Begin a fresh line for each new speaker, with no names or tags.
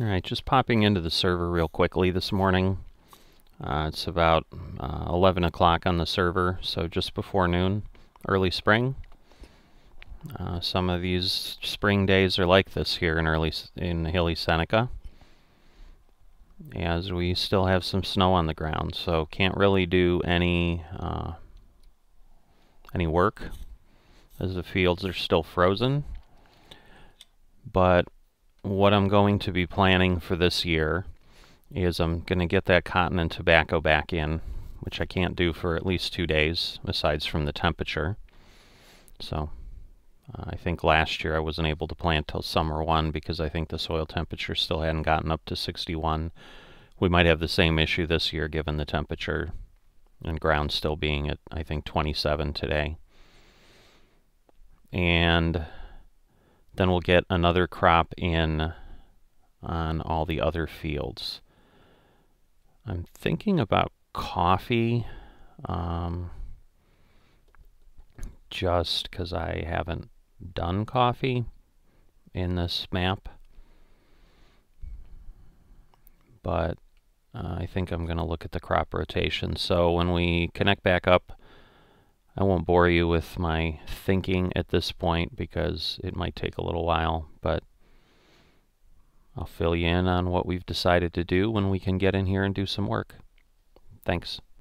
Alright, just popping into the server real quickly this morning. Uh, it's about uh, 11 o'clock on the server, so just before noon, early spring. Uh, some of these spring days are like this here in early in hilly Seneca, as we still have some snow on the ground, so can't really do any uh, any work as the fields are still frozen. But what I'm going to be planning for this year is I'm going to get that cotton and tobacco back in, which I can't do for at least two days, aside from the temperature. So uh, I think last year I wasn't able to plant till summer 1 because I think the soil temperature still hadn't gotten up to 61. We might have the same issue this year given the temperature and ground still being at, I think, 27 today. And then we'll get another crop in on all the other fields. I'm thinking about coffee, um, just because I haven't done coffee in this map. But uh, I think I'm going to look at the crop rotation. So when we connect back up, I won't bore you with my thinking at this point because it might take a little while, but I'll fill you in on what we've decided to do when we can get in here and do some work. Thanks.